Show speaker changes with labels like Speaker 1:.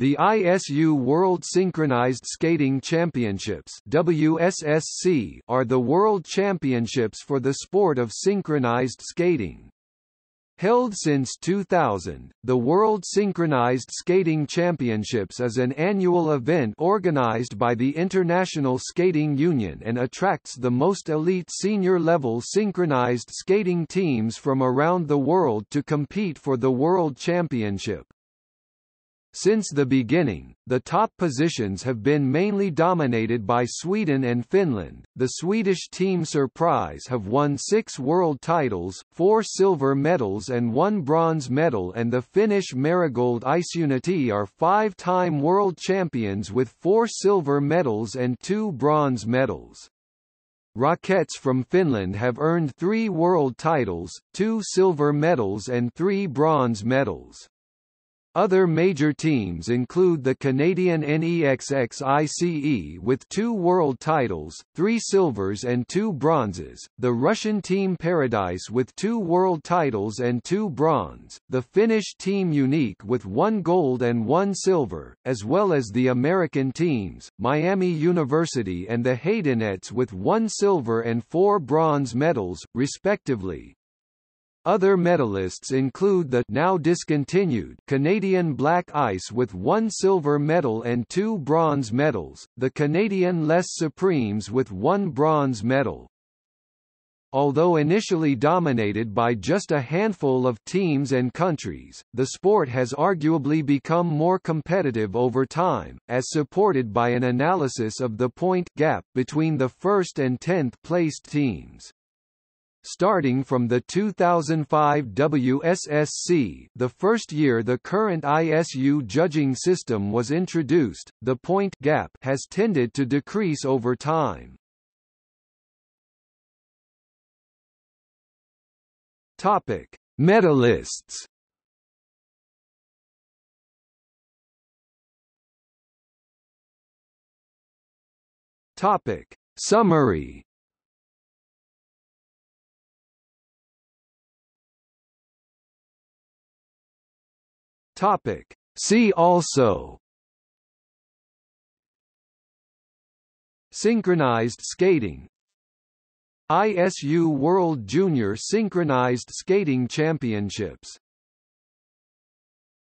Speaker 1: The ISU World Synchronized Skating Championships WSSC are the world championships for the sport of synchronized skating. Held since 2000, the World Synchronized Skating Championships is an annual event organized by the International Skating Union and attracts the most elite senior-level synchronized skating teams from around the world to compete for the World Championship. Since the beginning, the top positions have been mainly dominated by Sweden and Finland. The Swedish Team Surprise have won six world titles, four silver medals and one bronze medal and the Finnish Marigold Iceunity are five-time world champions with four silver medals and two bronze medals. Rockettes from Finland have earned three world titles, two silver medals and three bronze medals. Other major teams include the Canadian NEXX ICE with two world titles, three silvers and two bronzes, the Russian Team Paradise with two world titles and two bronze, the Finnish Team Unique with one gold and one silver, as well as the American teams, Miami University and the Haydenettes with one silver and four bronze medals, respectively. Other medalists include the now discontinued Canadian Black Ice with one silver medal and two bronze medals, the Canadian Les Supremes with one bronze medal. Although initially dominated by just a handful of teams and countries, the sport has arguably become more competitive over time, as supported by an analysis of the point gap between the first and tenth placed teams. Starting from the 2005 WSSC the first year the current ISU judging system was introduced, the point gap has tended to decrease over time. Topic: Medalists. Topic: Summary. Topic. See also. Synchronized skating. ISU World Junior Synchronized Skating Championships